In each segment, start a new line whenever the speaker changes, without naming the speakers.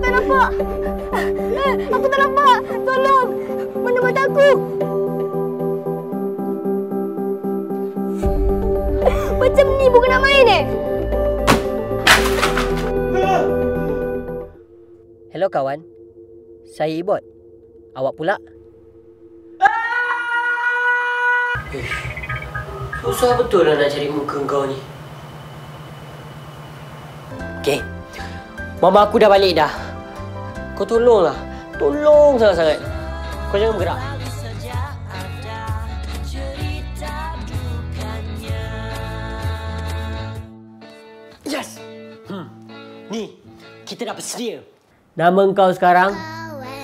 nampak. Eh, aku tak nampak. Tolong. Mana mata aku? Macam ni bukan nak main eh.
Hello kawan. Saya Ibot. Awak pula? Eh, Susah betul lah nak cari muka kau ni. Okay. Mama aku dah balik dah. Kau tolonglah. Tolong sangat-sangat. Kau jangan bergerak. Yes! Hmm. Ni, kita dah bersedia. Nama kau sekarang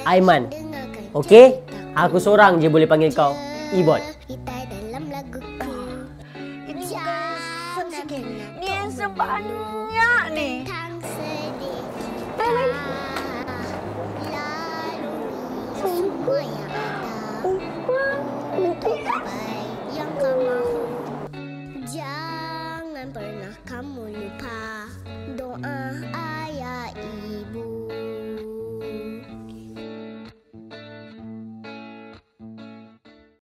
Aiman. Okey? Aku seorang je boleh panggil kau Ibot.
Kita dalam laguku
Ini bukan sikit. Ni handsome banyak ni.
Jangan pernah kamu lupa. Doa